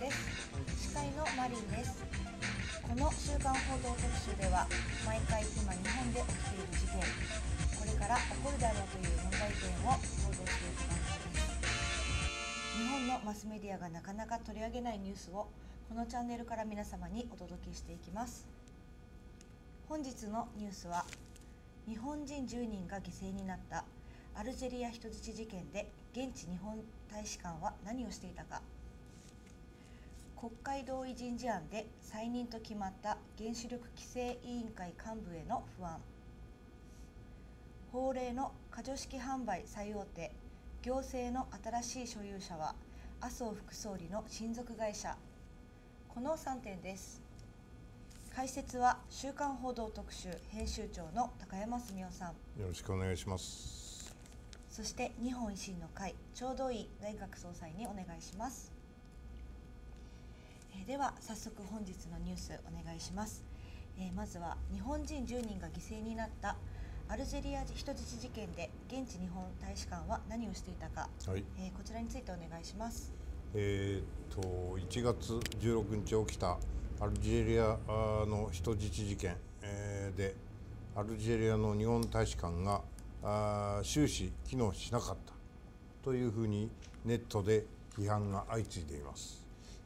です。司会のマリンです。この週刊報道特集では毎回今日本で起きている事件これから起こるだろうという問題点を報道していく番組です。日本のマスメディアがなかなか取り上げないニュースをこのチャンネルから皆様にお届けしていきます。本日のニュースは日本人10人が犠牲になったアルジェリア人質事件で現地日本大使館は何をしていたか。国会同意人事案で再任と決まった原子力規制委員会幹部への不安。法令の過剰式販売最大手行政の新しい所有者は麻生副総理の親族会社。この3点です。解説は週刊報道特集編集長の高山澄夫さん。よろしくお願いします。そして日本維新の会ちょうどいい内閣総裁にお願いしますえーでは早速本日のニュースお願いします、えーまずは日本人10人が犠牲になったアルジェリア人質事件で現地日本大使館は何をしていたか、はい。えーこちらについてお願いします。えーっと1月16日起きたアルジェリアの人質事件、えーでアルジェリアの日本大使館があー終始機能しなかったというふうにネットで批判が相次いでいます、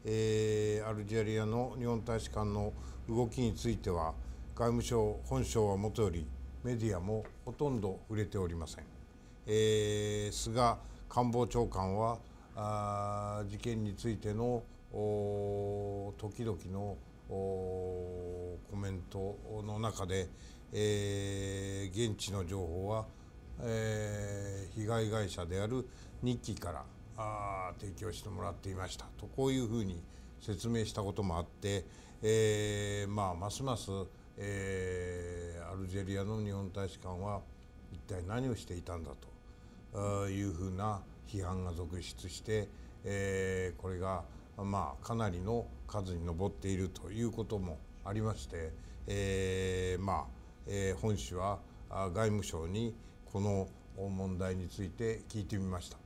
えーアルジェリアの日本大使館の動きについては外務省本省はもとよりメディアもほとんど触れておりません、えー菅官房長官はあ事件についてのお時々のおコメントの中で、えー現地の情報は、えー被害会社である日記からあ提供してもらっていましたとこういうふうに説明したこともあって、えーまあ、ますます、えーアルジェリアの日本大使館は一体何をしていたんだというふうな批判が続出して、えーこれが、まあ、かなりの数に上っているということもありまして、えーまあえー本市は外務省にこの問題について聞いてみました。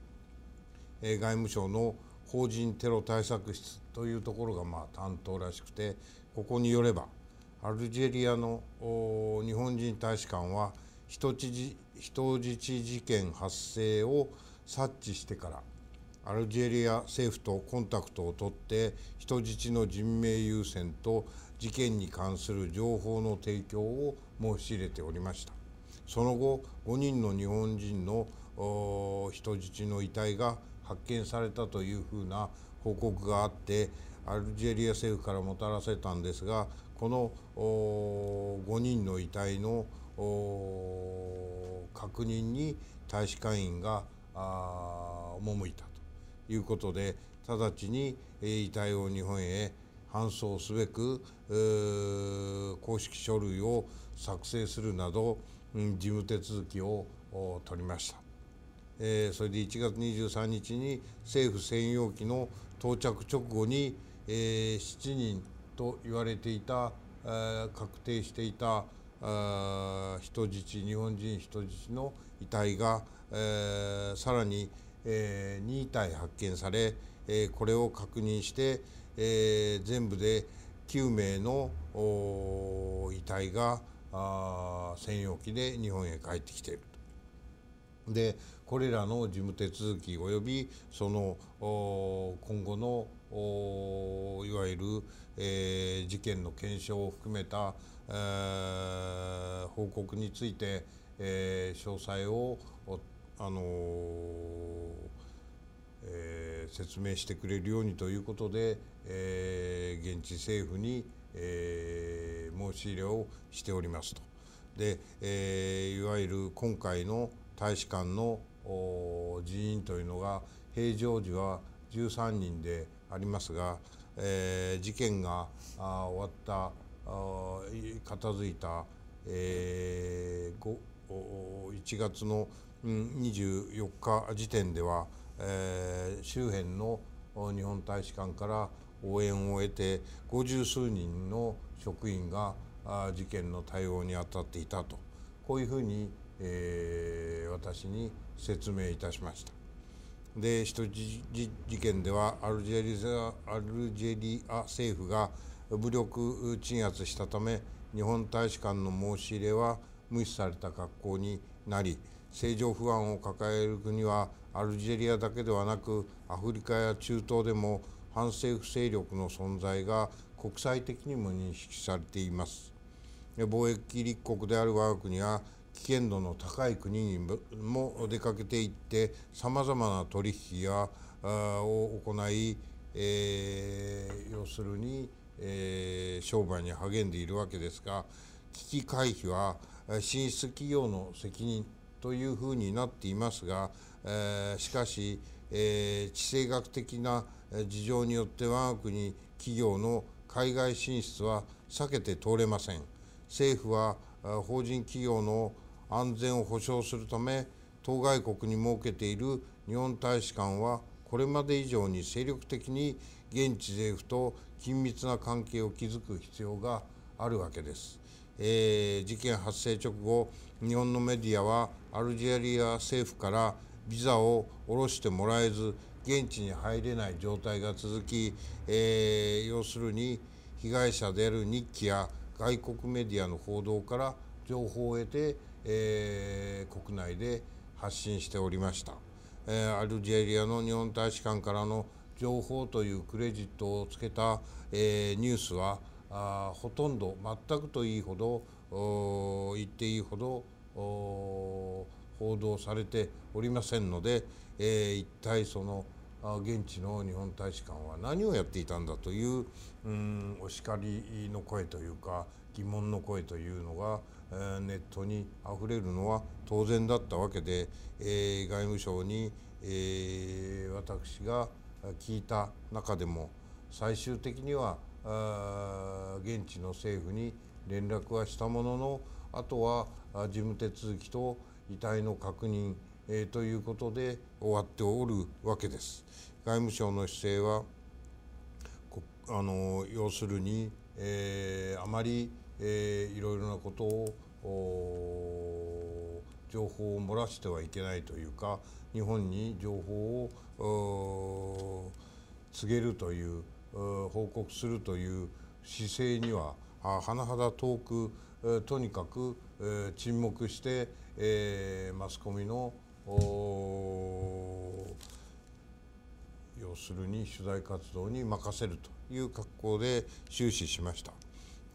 え外務省の法人テロ対策室というところがまあ担当らしくてここによればアルジェリアのお日本人大使館は人質人質事件発生を察知してからアルジェリア政府とコンタクトを取って人質の人命優先と事件に関する情報の提供を申し入れておりました。その後5人の日本人のお人質の遺体が発見されたというふうな報告があってアルジェリア政府からもたらせたんですがこの5人の遺体の確認に大使館員が赴いたということで直ちに遺体を日本へ搬送すべく公式書類を作成するなど事務手続きを取りました。えーそれで1月23日に政府専用機の到着直後に、えー7人と言われていた、えー確定していたあ人質日本人人質の遺体が、えーさらに、えー2体発見され、えーこれを確認して、えー全部で9名の遺体があ専用機で日本へ帰ってきていると。でこれらの事務手続き及びその今後のいわゆる、えー事件の検証を含めた、えー報告について、えー詳細をあのーえー説明してくれるようにということで、えー現地政府に、えー申し入れをしておりますと。で、えーいわゆる今回の大使館の人員というのが平常時は13人でありますが、えー事件が終わった片付いた、えー1月の24日時点では、えー周辺の日本大使館から応援を得て五十数人の職員が事件の対応に当たっていたと。こういうふうに、えー私に説明いたしました。で人質事件ではアルジェリアアルジェリア政府が武力鎮圧したため日本大使館の申し入れは無視された格好になり政情不安を抱える国はアルジェリアだけではなくアフリカや中東でも反政府勢力の存在が国際的にも認識されています。貿易立国である我が国は危険度の高い国にも出かけていってさまざまな取引やを行い、えー、要するに、えー、商売に励んでいるわけですが危機回避は進出企業の責任というふうになっていますが、えー、しかし、えー、地政学的な事情によって我が国企業の海外進出は避けて通れません。政府は法人企業の安全を保障するため当該国に設けている日本大使館はこれまで以上に精力的に現地政府と緊密な関係を築く必要があるわけです。えー、事件発生直後日本のメディアはアルジェリア政府からビザを下ろしてもらえず現地に入れない状態が続き、えー、要するに被害者である日記や外国メディアの報道から情報を得て、えー、国内で発信しておりました、えー、アルジェリアの日本大使館からの情報というクレジットをつけた、えー、ニュースはあほとんど全くといいほど言っていいほど報道されておりませんので、えー、一体その現地の日本大使館は何をやっていたんだといううんお叱りの声というか疑問の声というのが、ネットにあふれるのは当然だったわけで、え、外務省に、え、私が聞いた中でも最終的には現地の政府に連絡はしたもののあとは事務手続きと遺体の確認、え、ということで終わっておるわけです。外務省の姿勢はあの要するに、えー、あまり、えー、いろいろなことを情報を漏らしてはいけないというか日本に情報を告げるという報告するという姿勢には甚だ遠くとにかく沈黙して、えー、マスコミの要するに取材活動に任せるという格好で終始しました。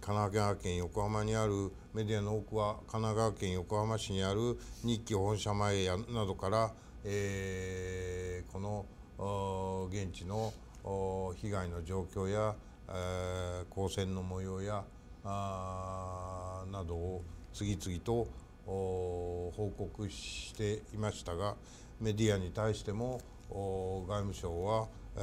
神奈川県横浜にあるメディアの多くは神奈川県横浜市にある日記本社前やなどから、えー、この現地の被害の状況や、えー、光線の模様やあなどを次々と報告していましたがメディアに対しても外務省は、え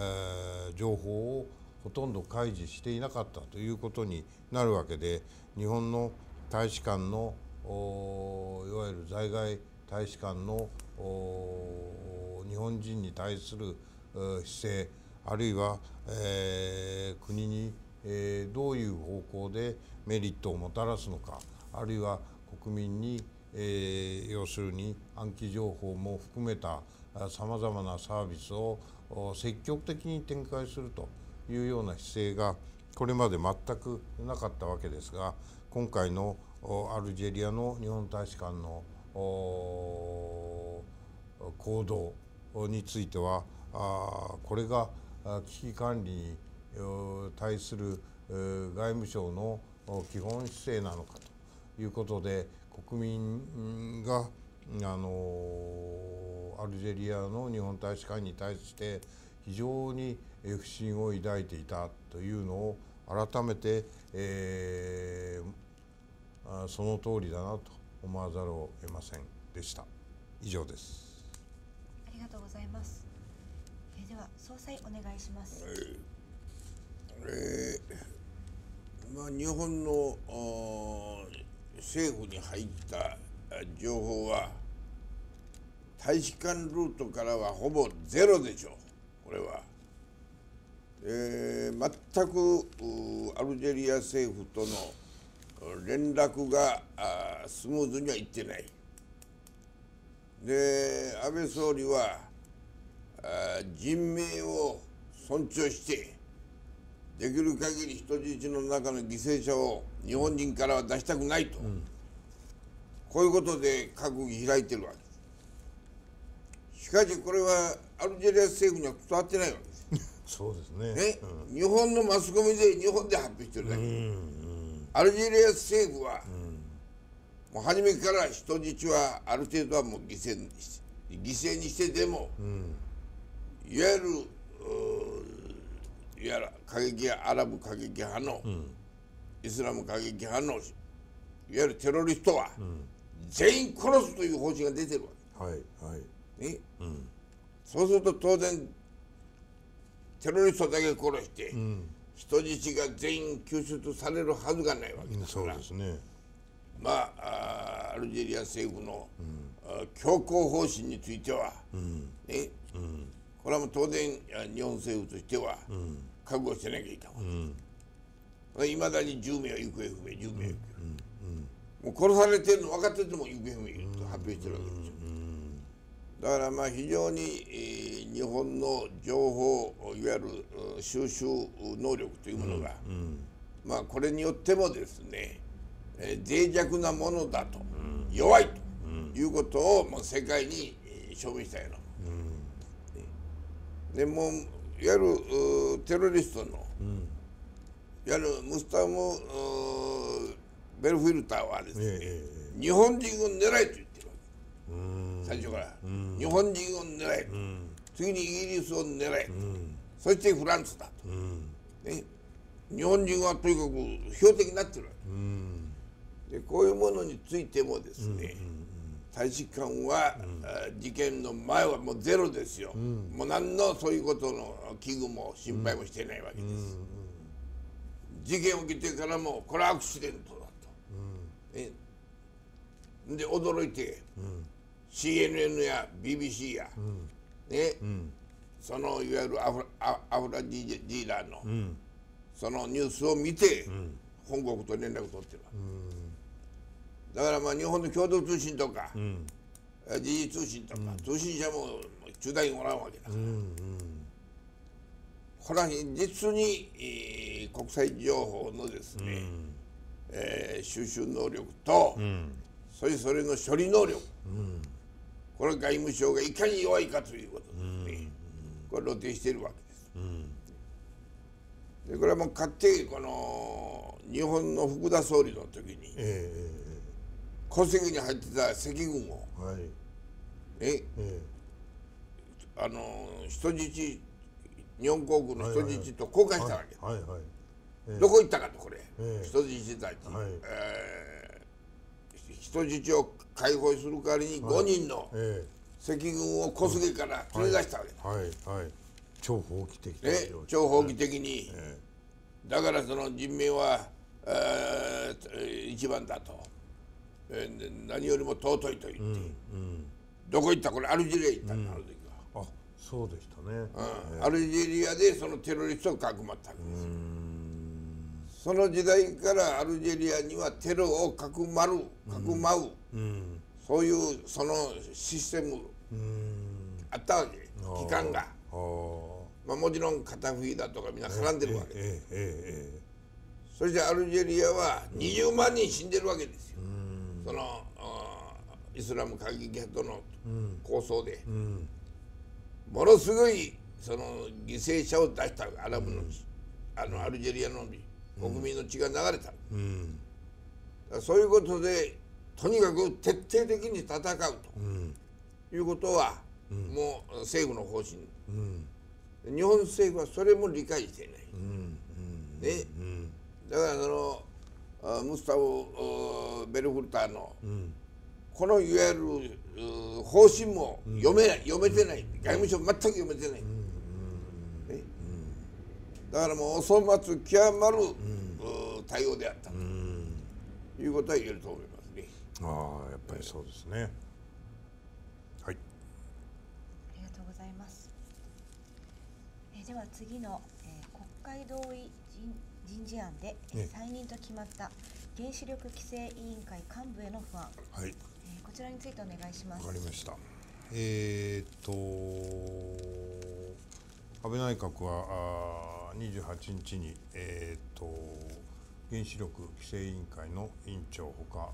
ー、情報をほとんど開示していなかったということになるわけで日本の大使館のいわゆる在外大使館の日本人に対する姿勢あるいは、えー、国に、えー、どういう方向でメリットをもたらすのかあるいは国民に、えー、要するに暗記情報も含めたさまざまなサービスを積極的に展開すると。いうような姿勢がこれまで全くなかったわけですが今回のアルジェリアの日本大使館の行動についてはこれが危機管理に対する外務省の基本姿勢なのかということで国民があのアルジェリアの日本大使館に対して非常に不信を抱いていたというのを改めて、えー、その通りだなと思わざるを得ませんでした。以上です。ありがとうございます、えー、では総裁お願いします、えー、まあ日本の政府に入った情報は大使館ルートからはほぼゼロでしょうこれは。えー、全くアルジェリア政府との連絡がスムーズにはいってない。で安倍総理はあ人命を尊重してできる限り人質の中の犠牲者を日本人からは出したくないと、こういうことで閣議開いてるわけしかしこれはアルジェリア政府には伝わってないわけです。そうですね。ね、日本のマスコミで日本で発表してるだけ、アルジェリア政府は、もう初めから人質はある程度はもう犠牲にし犠牲にしてでも、いわゆるいわゆる過激派アラブ過激派の、イスラム過激派のいわゆるテロリストは、全員殺すという方針が出てるわはいはいけね、そうすると当然テロリストだけ殺して、人質が全員救出されるはずがないわけだから、ですね。まあアルジェリア政府の、あ強硬方針については、ね。これはもう当然あ日本政府としては、覚悟してなきゃいかん。わいまだに10名は行方不明10名は行方不明、もう殺されてるの分かってても行方不明と発表してるわけですよ、だからまあ非常に、えー日本の情報いわゆるうん収集能力というものが、まあこれによってもですね、えー脆弱なものだと、弱いということをもう世界にえー証明したいの。でもういわゆるテロリストの、いわゆるムスタムベルフィルターはですね、ええ日本人を狙えと言最初から、日本人を狙え、次にイギリスを狙え、そしてフランスだ。と、ね、日本人はとにかく標的になってるわけ、でこういうものについてもですね、大使館は、あ事件の前はもうゼロですよ、もう何のそういうことの危惧も心配もしてないわけです、事件起きてからもこれはアクシデントだと、ね。で驚いて、CNN や BBC や、ね。そのいわゆるアフラアアフラディジーラーの、そのニュースを見て、本国と連絡取ってるだからまあ日本の共同通信とか、え時事通信とか、通信社も中断おらんわけだ。から、これは実に、えー国際情報のですね、えー収集能力と、そしてそれの処理能力、これは外務省がいかに弱いかということですね、これ露呈しているわけです。でこれはもう勝手にこの日本の福田総理の時にえ戸籍に入ってた赤軍をえはい。ええあの人質日本航空の人質と交換したわけ、えはいはいええ。どこ行ったかとこれ、ええ。人質たち、はい。えー人質を解放する代わりに5人のえ赤軍を小菅から連れ出したわけだ、えはい。はい。超法規的ねな超法規的に、えだからその人命は、えー一番だと、えーで何よりも尊いと言って、どこ行った？これアルジェリア行ったん。だ、あの時は、あそうでしたね。うん。アルジェリアでそのテロリストをかくまったわけですその時代からアルジェリアにはテロをかくまるかくまう、うん。そういうそのシステム。あったわけ機関が、まあ、もちろん片冬だとかみんな絡んでるわけ、えええそしてアルジェリアは20万人死んでるわけですよ、そのあーイスラム過激派との構想で、ものすごいその犠牲者を出したアラブの、あのアルジェリアの国民の血が流れた、だからそういうことでとにかく徹底的に戦うと、いうことは、もう政府の方針、日本政府はそれも理解してい。ない、ね。だからそのあムスタフあベルフルターの、このいわゆるう方針も読めない、読めてない。外務省全く読めてない、ねだからもうお粗末極まる、う対応であったと、いうことは言えると思いますね。ああやっぱりそうですねはいありがとうございます。えーでは次の、えー国会同意人人事案で、え再任と決まった原子力規制委員会幹部への不安、はいえーこちらについてお願いします。わかりました。えーっと安倍内閣は28日に、えーと、原子力規制委員会の委員長ほか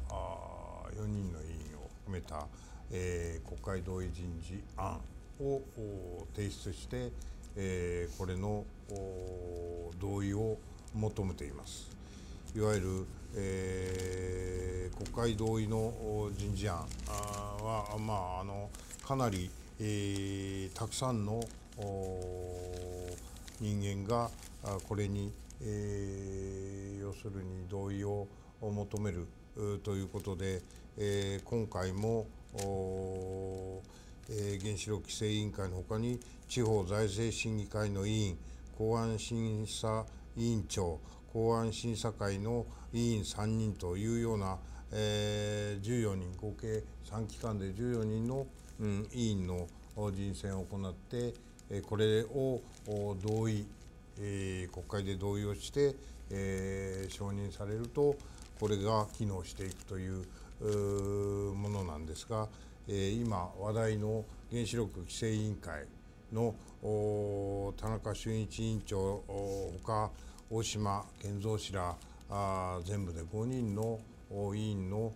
4人の委員を含めた、えー、国会同意人事案を提出して、えー、これの同意を求めています。いわゆる、えー、国会同意の人事案は、まあ、あのかなり、えー、たくさんの人間がこれに、えー、要するに同意を求めるということで、えー、今回も、えー、原子力規制委員会のほかに地方財政審議会の委員公安審査委員長公安審査会の委員3人というような、えー、14人合計3機関で14人の、うん、委員の人選を行って、これを同意、国会で同意をして、承認されるとこれが機能していくというものなんですが、今話題の原子力規制委員会の田中俊一委員長ほか大島健三氏ら全部で5人の委員の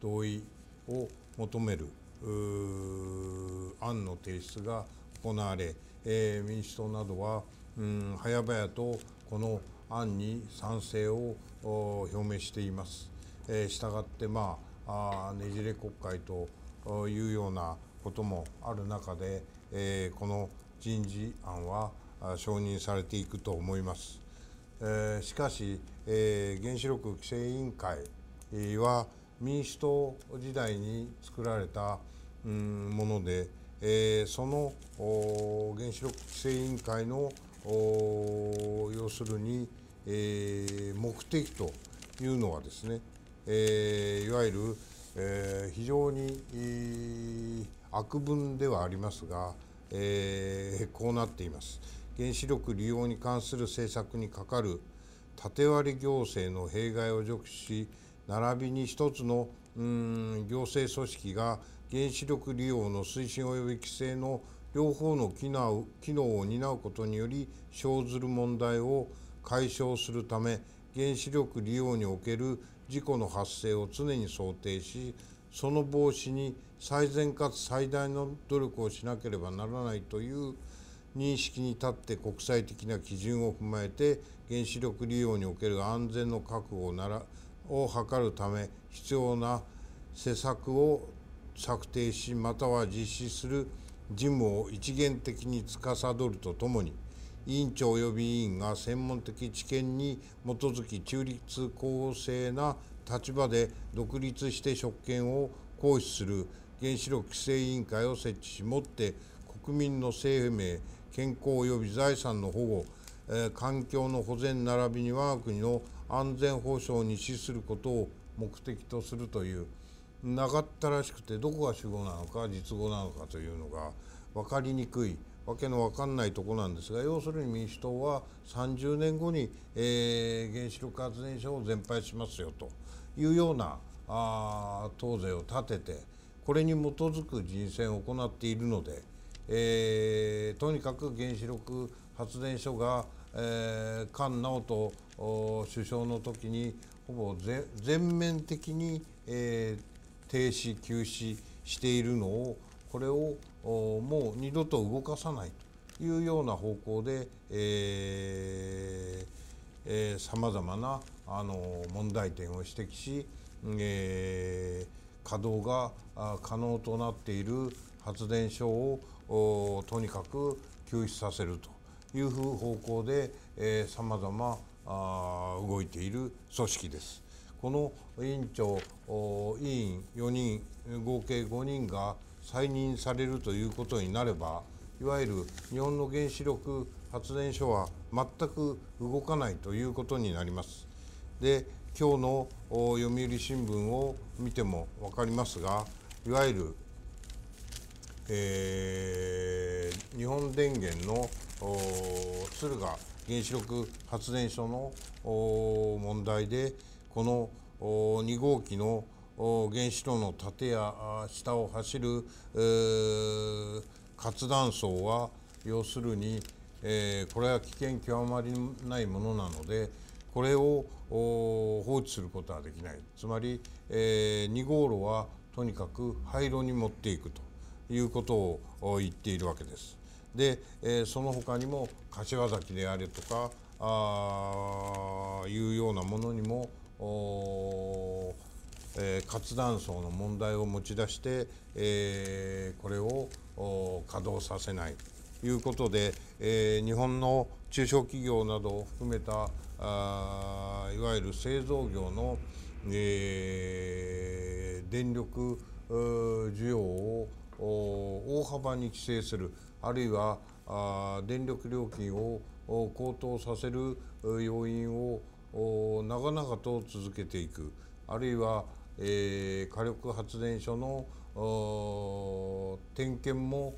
同意を求める案の提出が行われ、えー、民主党などは、うん、早々とこの案に賛成を表明しています。えー、したがって、まあ、あねじれ国会というようなこともある中で、えー、この人事案は承認されていくと思います。えー、しかし、えー、原子力規制委員会は民主党時代に作られた、うん、もので、えー、その原子力規制委員会の要するに、えー、目的というのはですね、えー、いわゆる、えー、非常に、えー、悪分ではありますが、えー、こうなっています。原子力利用に関する政策にかかる縦割り行政の弊害を除去し並びに一つの行政組織が原子力利用の推進及び規制の両方の機能を担うことにより生ずる問題を解消するため原子力利用における事故の発生を常に想定しその防止に最善かつ最大の努力をしなければならないという認識に立って国際的な基準を踏まえて原子力利用における安全の確保をならを図るため必要な施策を策定しまたは実施する事務を一元的に司るとともに委員長及び委員が専門的知見に基づき中立公正な立場で独立して職権を行使する原子力規制委員会を設置しもって国民の生命健康及び財産の保護、え、環境の保全並びに我が国の安全保障に資することを目的とするというなかったらしくてどこが主語なのか実語なのかというのが分かりにくいわけの分かんないとこなんですが要するに民主党は30年後に、えー、原子力発電所を全廃しますよというようなあ党勢を立ててこれに基づく人選を行っているので、えー、とにかく原子力発電所が、えー、菅直人首相の時にほぼ全面的に、えー、停止休止しているのをこれをもう二度と動かさないというような方向でさまざまなあの問題点を指摘し、えー、稼働が可能となっている発電所をとにかく休止させるという方向でさまざまあ動いている組織です。この委員長、委員4人、合計5人が再任されるということになれば、いわゆる日本の原子力発電所は全く動かないということになります。で、今日の読売新聞を見ても分かりますが、いわゆる、えー、日本電源の敦賀原子力発電所の問題で、この2号機の原子炉の縦や下を走る活断層は要するに、え、これは危険極まりないものなのでこれを放置することはできないつまり、え、2号炉はとにかく廃炉に持っていくということを言っているわけです。で、えー、その他にも柏崎であるとかあいうようなものにもえー、活断層の問題を持ち出して、えー、これを稼働させない。ということで、えー、日本の中小企業などを含めたあいわゆる製造業の、えー、電力需要を大幅に規制する。あるいはあ電力料金を高騰させる要因を長々と続けていく。あるいは、えー、火力発電所の点検も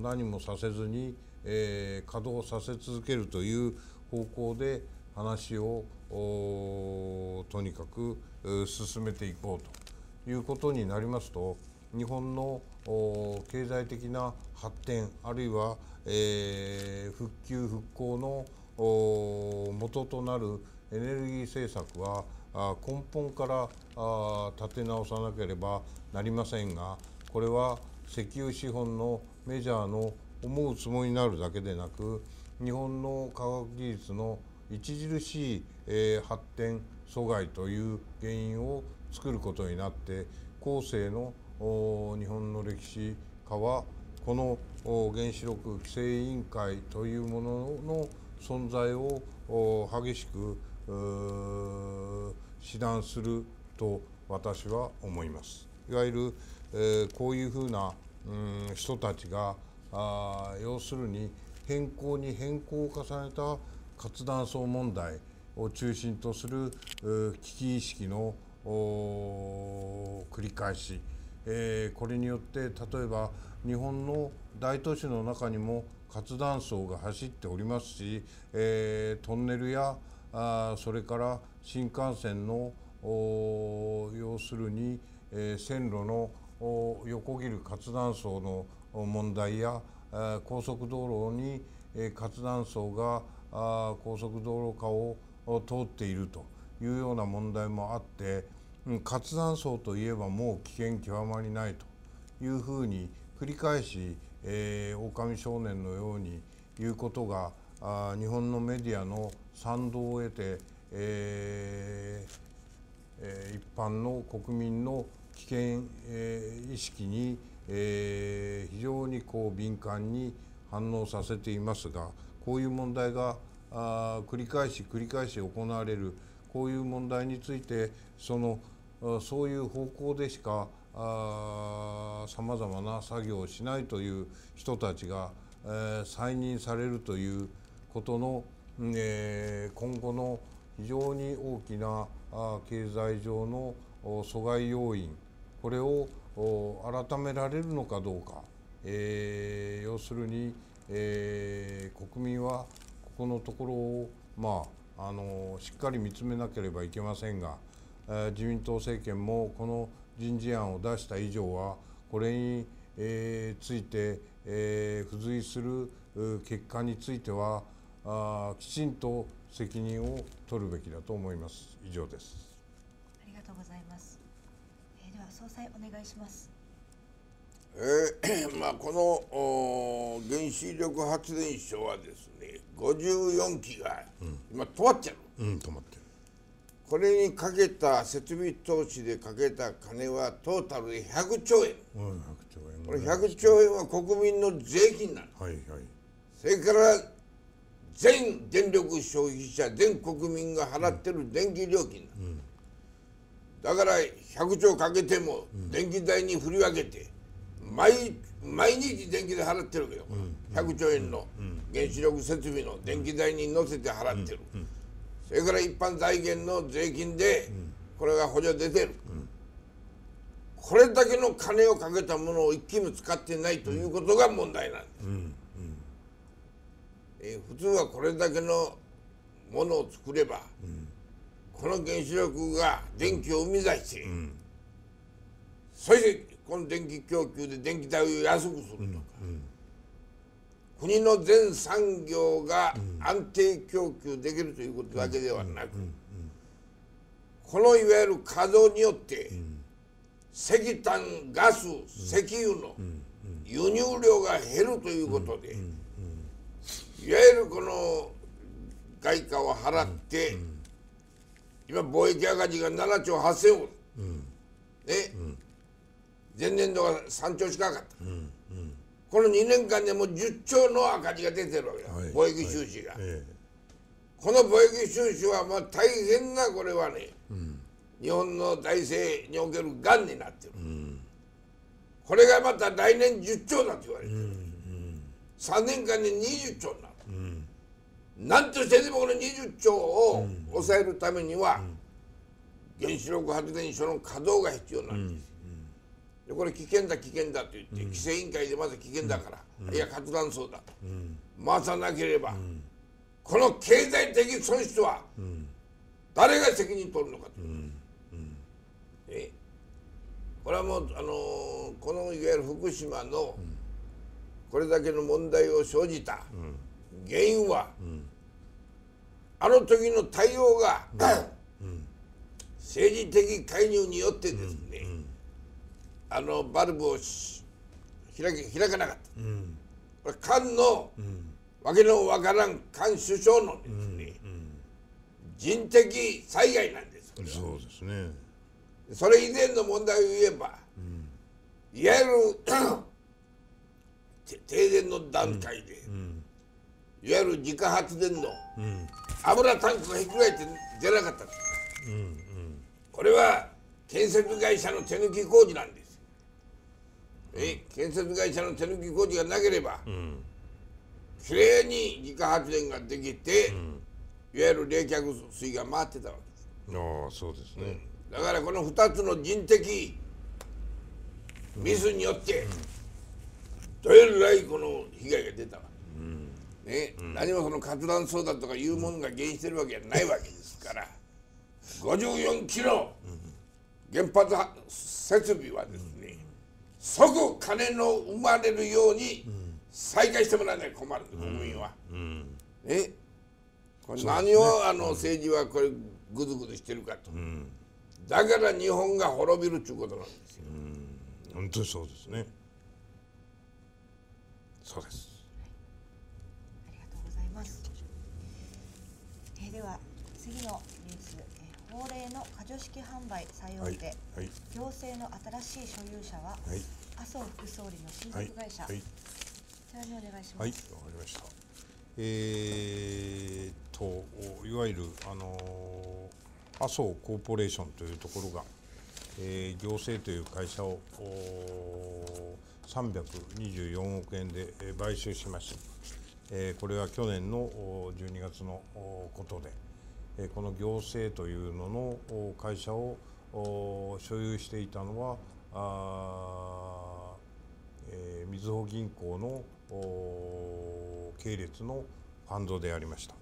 何もさせずに、えー、稼働させ続けるという方向で話をとにかく進めていこうということになりますと日本の経済的な発展あるいは、えー、復旧復興の元となるエネルギー政策は根本から立て直さなければなりませんがこれは石油資本のメジャーの思うつもりになるだけでなく日本の科学技術の著しい、えー、発展阻害という原因を作ることになって後世の日本の歴史家はこの原子力規制委員会というものの存在を激しく指導すると私は思います。いわゆる、えー、こういうふうな、うん、人たちがあ要するに変更に変更を重ねた活断層問題を中心とする危機意識の繰り返し、えー、これによって例えば日本の大都市の中にも活断層が走っておりますし、えー、トンネルやあそれから新幹線の要するに、えー、線路の横切る活断層の問題や高速道路に、活断層が高速道路化を通っているというような問題もあって、活断層といえばもう危険極まりないというふうに繰り返し、えー、狼少年のように言うことがあ日本のメディアの賛同を得て、えーえー、一般の国民の危険、えー、意識に、えー、非常にこう敏感に反応させていますがこういう問題があ繰り返し繰り返し行われるこういう問題についてそのそういう方向でしかさまざまな作業をしないという人たちが、えー、再任されるということの、えー、今後の非常に大きな経済上の阻害要因これを改められるのかどうか、えー、要するに、えー、国民はここのところを、まあ、あのしっかり見つめなければいけませんが、自民党政権もこの人事案を出した以上はこれに、えー、ついて、えー、付随する結果についてはあきちんと責任を取るべきだと思います。以上です。ありがとうございます。えー、では総裁お願いします。えー、まあこの原子力発電所はですね、54機が今止まっちゃう。うん、止まってる。これにかけた設備投資でかけた金はトータルで100兆円。うん、100兆円。これ100兆円は国民の税金なの。はいはい。それから全電力消費者全国民が払ってる電気料金、うん、だから100兆かけても電気代に振り分けて毎毎日電気代払ってるけど、うん、100兆円の原子力設備の電気代に乗せて払ってる、それから一般財源の税金でこれが補助出てる、これだけの金をかけたものを一気に使ってないということが問題なんです。えー、普通はこれだけのものを作れば、うん、この原子力が電気を生み出して、うん、そしてこの電気供給で電気代を安くするとか、国の全産業が安定供給できるということだけではなく、このいわゆる稼働によって、石炭ガス石油の輸入量が減るということで、いわゆるこの外貨を払って、今貿易赤字が7兆8000億、ね、前年度が3兆近かった、この2年間でも10兆の赤字が出てるわけだ、はい、貿易収支が、はい、この貿易収支はまあ大変なこれはね、うん、日本の体制におけるがんになってる、うん、これがまた来年10兆だと言われてる、うん、3年間に20兆になる、うん、なんとしてでもこの20兆を抑えるためには、原子力発電所の稼働が必要なんです、でこれ危険だ危険だと言って、規制委員会でまず危険だから、いや活断層だ。と、回さなければ、この経済的損失は、誰が責任取るのかと、え？これはもう、あのー、このいわゆる福島のこれだけの問題を生じた原因は、あの時の対応が、政治的介入によってですね、あのバルブを開け開かなかった、うん、これ菅の、うん、わけのわからん菅首相のですね、うん、人的災害なんです。そうですね。それ以前の問題を言えば、いわゆる停電の段階で、いわゆる自家発電の油タンクがひっくらいて出なかった、これは建設会社の手抜き工事なんですえ建設会社の手抜き工事がなければ、うん、きれいに自家発電ができて、うん、いわゆる冷却水が回ってたわけです。ああそうですね、うん、だからこの2つの人的ミスによって、どれらいこの被害が出たわ。け、ね何もその活断層だとかいうものが原因してるわけじゃないわけですから54キロ原発設備はですね、即金の生まれるように再開してもらわないと困る国民は。えこれ何をあの政治はこれぐずぐずしてるかと、だから日本が滅びるということなんですよ。本当にそうですね。そうです。ありがとうございます。えー、では次のニュース、えー、法令の過剰式販売最大手、はいはい、行政の新しい所有者は、はい麻生副総理の親族会社、こちらにお願いします。はい、わかりました。えー、といわゆるあの麻生コーポレーションというところが、えー、行政という会社を324億円で買収しました。えー、これは去年の12月のことで、えー、この行政というのの会社を所有していたのはあえ、みずほ銀行の系列のファンドでありました。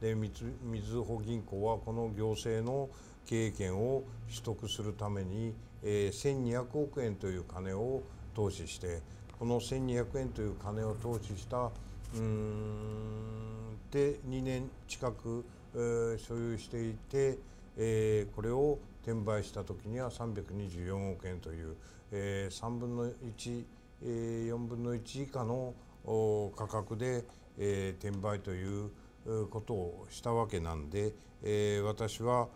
でみずほ銀行はこの行政の経営権を取得するために、えー、1200億円という金を投資してこの1200円という金を投資したうんで2年近く、所有していて、えー、これを転売した時には324億円という、えー、3分の1 4分の1以下の価格で転売ということをしたわけなんで私は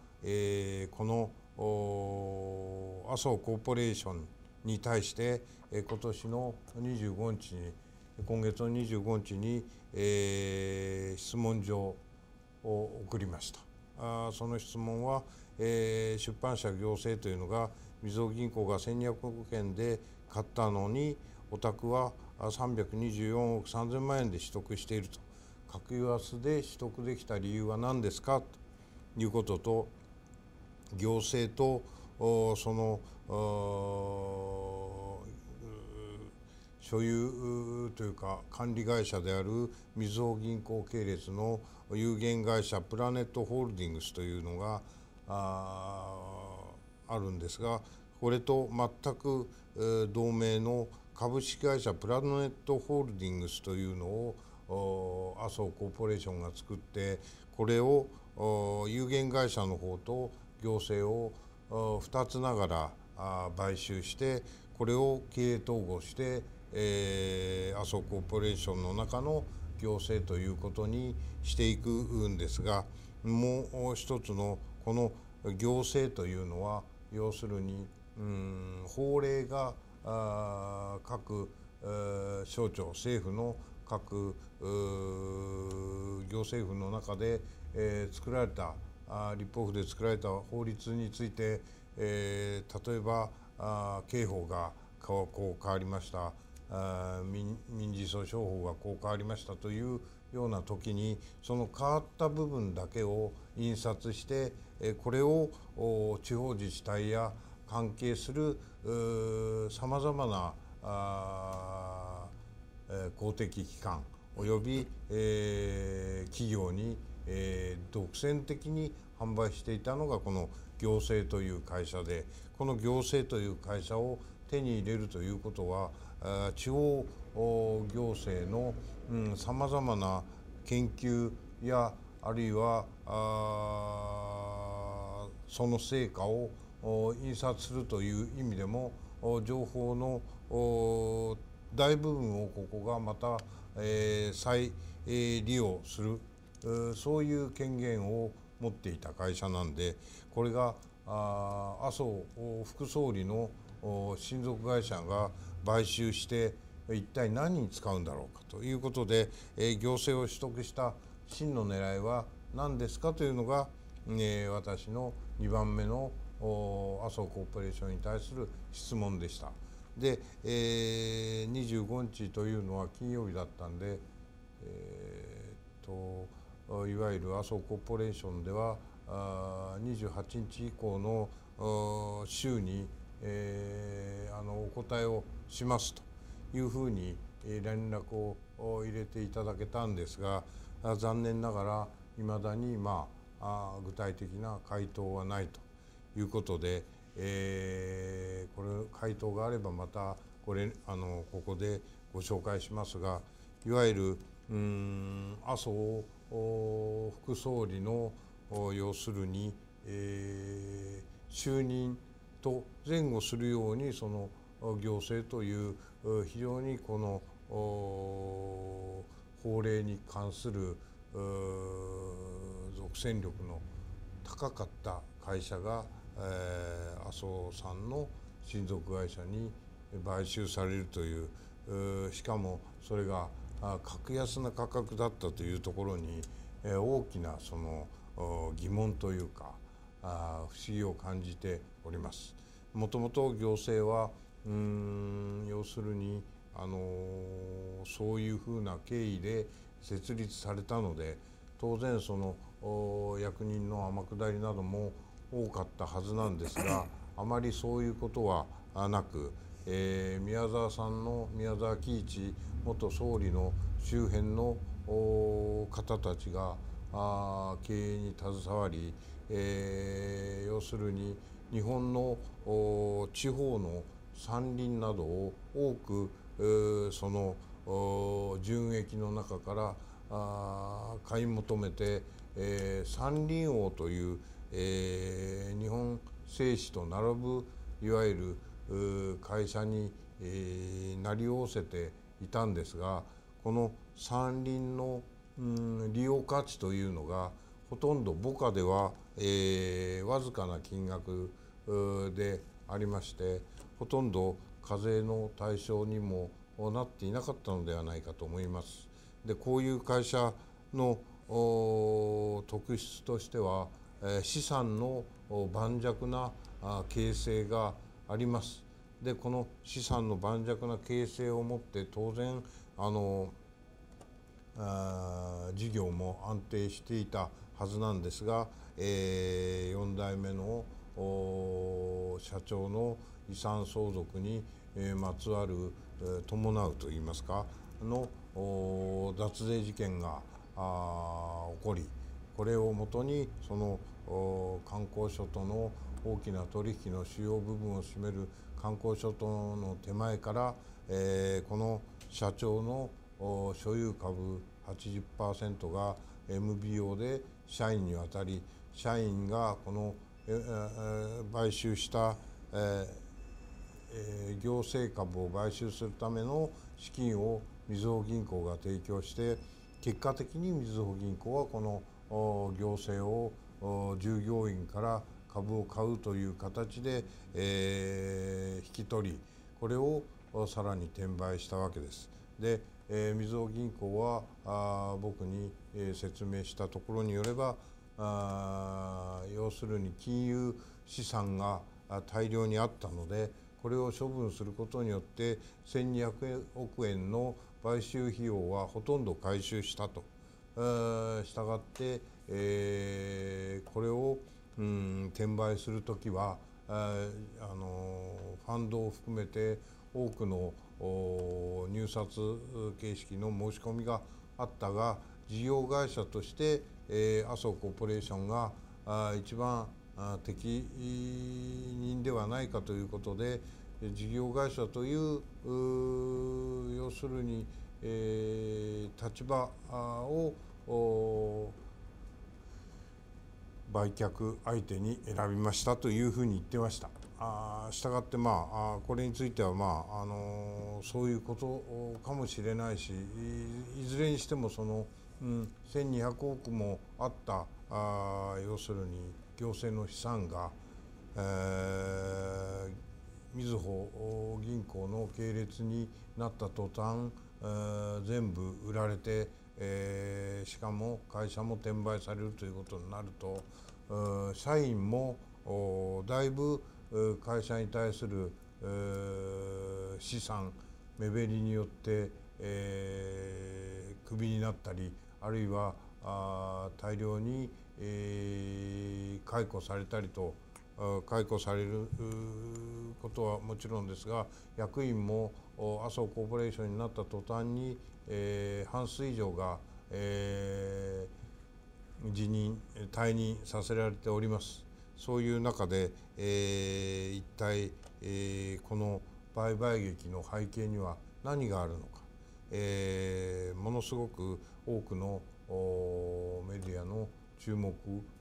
この麻生コーポレーションに対して今年の25日に今月の25日に質問状を送りましたあ。その質問は、出版社行政というのがみずほ銀行が1200億円で買ったのにお宅は324億3000万円で取得していると格安で取得できた理由は何ですか？ということと行政とその所有というか管理会社であるみずほ銀行系列の有限会社プラネットホールディングスというのがああるんですがこれと全く同盟の株式会社プラネットホールディングスというのを麻生コーポレーションが作ってこれを有限会社の方と行政を2つながら買収してこれを経営統合して、えー、麻生コーポレーションの中の行政ということにしていくんですがもう一つのこの行政というのは要するにうん法令があ各省庁政府の各行政府の中で、えー、作られたあ立法府で作られた法律について、えー、例えばあ刑法がこう変わりました。民民事訴訟法がこう変わりましたというような時にその変わった部分だけを印刷してこれを地方自治体や関係するさまざまな公的機関および、えー、企業に、えー、独占的に販売していたのがこの行政という会社でこの行政という会社を手に入れるということは地方行政のさまざまな研究やあるいはその成果を印刷するという意味でも情報の大部分をここがまた、えー、再利用するそういう権限を持っていた会社なんでこれが麻生副総理の親族会社が買収して一体何に使うんだろうかということで、え行政を取得した真の狙いは何ですかというのが、え私の2番目の麻生コーポレーションに対する質問でした。で、えー、25日というのは金曜日だったんで、えーと、といわゆる麻生コーポレーションではあ28日以降の週に、えー、あのお答えをしますというふうに連絡を入れていただけたんですが残念ながらいまだに、まあ、具体的な回答はないということで、えー、これ回答があればまたこれあのここでご紹介しますがいわゆるうん麻生副総理の要するに、えー、就任と前後するようにその行政という非常にこの法令に関する属戦力の高かった会社が、え、麻生さんの親族会社に買収されるというしかもそれが格安な価格だったというところに、え、大きなその疑問というか不思議を感じております。もともと行政はうん要するにあのそういうふうな経緯で設立されたので当然その役人の天下りなども多かったはずなんですが あまりそういうことはなく、えー、宮沢さんの宮沢喜一元総理の周辺の方たちがあ経営に携わり、えー、要するに日本の地方の山林などを多くその純益の中から買い求めて、えー、山林王という、えー、日本製紙と並ぶいわゆる会社に、えー、なりおせていたんですがこの山林の、うん、利用価値というのがほとんど母価では、えー、わずかな金額でありましてほとんど課税の対象にもなっていなかったのではないかと思います。でこういう会社の特質としては、資産の盤石な形成があります。でこの資産の盤石な形成をもって当然あのあ事業も安定していたはずなんですが、えー、4代目の社長の遺産相続に、まつわる、伴うといいますかの脱税事件が起こりこれをもとにその観光所との大きな取引の主要部分を占める観光諸島の手前から、えー、この社長の所有株80%が MBO で社員に渡り社員がこの、買収した、えーえー、行政株を買収するための資金をみずほ銀行が提供して結果的にみずほ銀行はこの行政を従業員から株を買うという形で、えー、引き取りこれをさらに転売したわけです。で、えー、みずほ銀行はあ僕に、えー、説明したところによればあ要するに金融資産が大量にあったのでこれを処分することによって1200億円の買収費用はほとんど回収したと。したがって、えー、これを、うん、転売する時はあのファンドを含めて多くの入札形式の申し込みがあったが事業会社として、えー、麻生コーポレーションがあ一番あ適任ではないかということで事業会社という要するに、えー、立場を売却相手に選びましたというふうに言ってました。あしたがってまあこれについてはまああのそういうことかもしれないしいずれにしてもその、うん、1200億もあったあ要するに行政の資産が、えー、みずほ銀行の系列になった途端、えー、全部売られて、えー、しかも会社も転売されるということになると社員もだいぶ会社に対する資産目減りによって、えー、クビになったりあるいはあ大量に、えー、解雇されたりと解雇されることはもちろんですが役員も麻生コーポレーションになった途端に、えー、半数以上が、えー、辞任退任させられております。そういう中で、えー、一体、えー、この売買劇の背景には何があるのか、えー、ものすごく多くのメディアの注目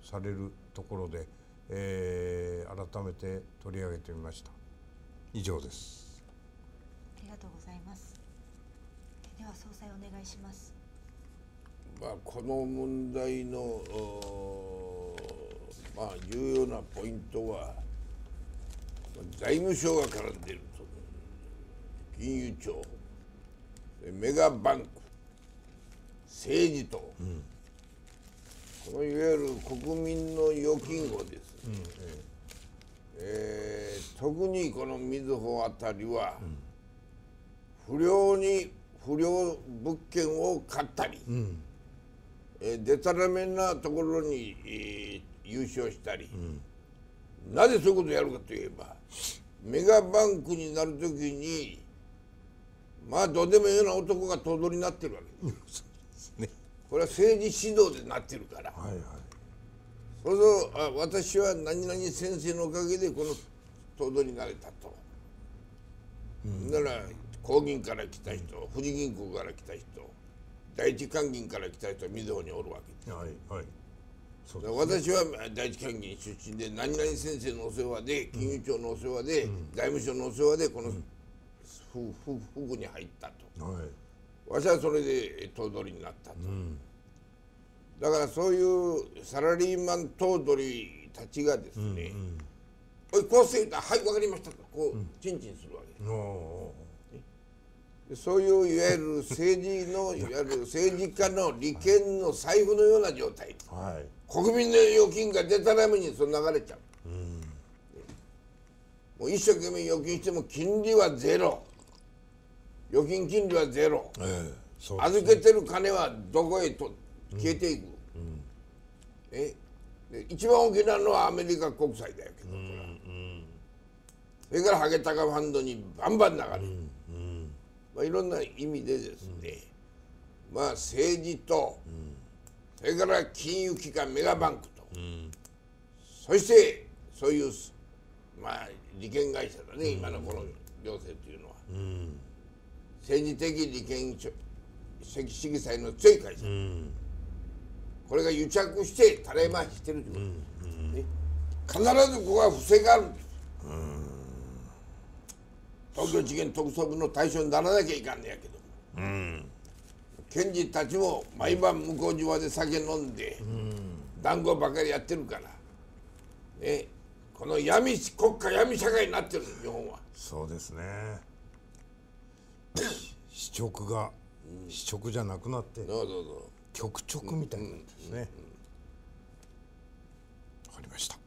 されるところで、えー、改めて取り上げてみました。以上です。ありがとうございます。では総裁お願いします。まあこの問題のまあ重要なポイントは財務省が絡んでいると金融庁メガバンク政治と、うん、このいわゆる国民の預金をですね、うん、えー、特にこのみずほあたりは、うん、不良に不良物件を買ったり、うん、えー、でたらめなところに、えー、優勝したり、うん、なぜそういうことをやるかといえばメガバンクになる時にまあどうでもいいような男が頭取になってるわけです。ね、これは政治指導でなってるから。はいはい、そうするとあ私は何々先生のおかげでこの頭取になれたと。うん、なら公銀から来た人富士銀行から来た人第一関銀から来た人はみずほにおるわけです。はいはい。ね、私は第一関銀出身で何々先生のお世話で金融庁のお世話で、うん、財務省のお世話でこの、うん服に入ったと、はい、わしはそれで頭取になったと、うん、だからそういうサラリーマン頭取たちがですね、うんうん、おいこうせいたはい分かりましたと。こう、チンチンするわけです、そういういわゆる政治のいわゆる政治家の利権の財布のような状態、はい、国民の預金が出たらめにその流れちゃう、うん、もう一生懸命預金しても金利はゼロ預金金利はゼロ、えーね、預けてる金はどこへと消えていく、うん、えで一番大きなのはアメリカ国債だよけど、うん、それからハゲタカファンドにバンバン流れる、うん、まあ、いろんな意味でですね、まあ政治と、それから金融機関メガバンクと、そしてそういうまあ利権会社だね、今のこの行政というのは。政治的利権主義者の強い会社、これが癒着して垂れ回してるということ、ね。必ずここは不正があるんです、東京地検特捜部の対象にならなきゃいかんねやけど、検事たちも毎晩向こう島で酒飲んで、談合ばかりやってるから、ね、この闇国家闇社会になってる日本は。そうですね試食が、試食じゃなくなって局直みたいになってですね、かりました。